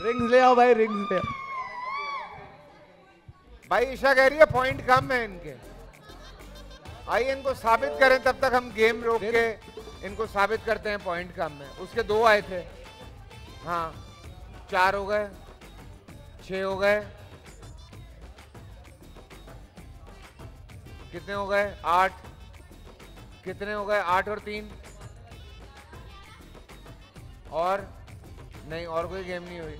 Rings ले आओ भाई रिंग्स ले आओ भाई ईशा कह रही है पॉइंट कम है इनके। आइए इनको साबित करें तब तक हम गेम रोक के इनको साबित करते हैं पॉइंट कम है उसके दो आए थे। हाँ चार हो गए छ हो गए कितने हो गए? आठ कितने हो गए? आठ और तीन। और नहीं, और कोई गेम नहीं हुई।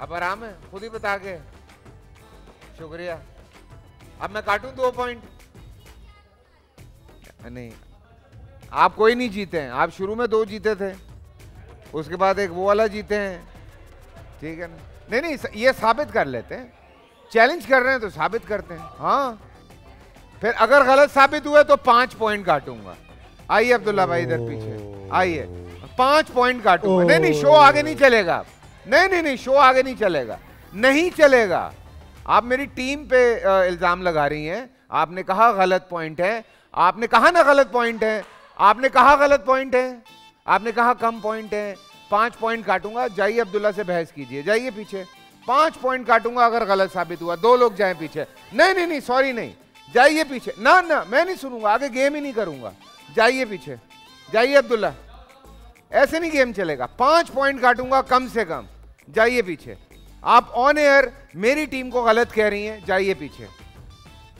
अब आराम है, खुद ही बता के। शुक्रिया। अब मैं काटूं दो पॉइंट नहीं, आप कोई नहीं जीते हैं। आप शुरू में दो जीते थे। उसके बाद एक वो वाला जीते हैं। ठीक है ना? नहीं नहीं ये साबित कर लेते हैं। चैलेंज कर रहे हैं तो साबित करते हैं। हाँ। फिर अगर गलत साबित हुए तो पाँच पॉइंट काटूँगा। आइए अब्दुल्ला भाई इधर पीछे। आइए। पाँच पॉइंट काटूँगा। नहीं नहीं शो आगे नहीं चलेगा। नहीं नहीं नहीं शो आगे नहीं चलेगा। नहीं चलेगा। आप मेरी टीम पे इल्ज़ाम लगा रही हैं। आपने कहा गलत पॉइंट है। आपने कहा ना गलत पॉइंट है। आपने कहा गलत पॉइंट है। आपने कहा कम पॉइंट है। पाँच पॉइंट काटूँगा। जाइए अब्दुल्ला से बहस कीजिए। जाइए पीछे। पाँच पॉइंट काटूँगा अगर गलत साबित हुआ। दो लोग जाए पीछे। नहीं नहीं नहीं सॉरी नहीं। जाइए पीछे। ना ना, मैं नहीं सुनूँगा, आगे गेम ही नहीं करूँगा। जाइए पीछे। जाइए अब्दुल्ला। ऐसे नहीं गेम चलेगा। पाँच पॉइंट काटूँगा कम से कम। जाइए पीछे। आप ऑन एयर मेरी टीम को गलत कह रही हैं। जाइए पीछे।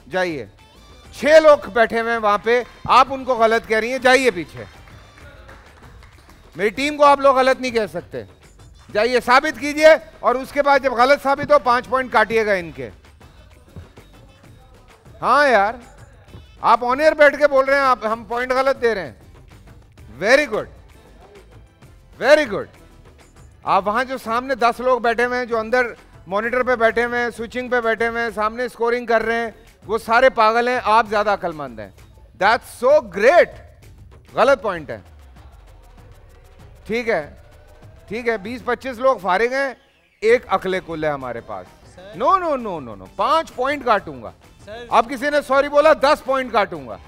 जाइए। छह लोग बैठे हुए हैं वहाँ पे। आप उनको गलत कह रही हैं। जाइए पीछे। मेरी टीम को आप लोग गलत नहीं कह सकते। जाइए, साबित कीजिए। और उसके बाद जब गलत साबित हो, पाँच पॉइंट काटिएगा इनके। हाँ यार आप ऑन एयर बैठ के बोल रहे हैं आप हम पॉइंट गलत दे रहे हैं। वेरी गुड वेरी गुड आप वहाँ जो सामने दस लोग बैठे हुए हैं जो अंदर मॉनिटर पे बैठे हुए हैं स्विचिंग पे बैठे हुए हैं सामने स्कोरिंग कर रहे हैं वो सारे पागल हैं आप ज़्यादा अकलमंद हैं। दैट्स सो ग्रेट गलत पॉइंट है। ठीक है ठीक है बीस पच्चीस लोग फारिग हैं एक अकले कुल है हमारे पास। No no no no no पाँच पॉइंट काटूँगा। अब किसी ने सॉरी बोला दस पॉइंट काटूँगा।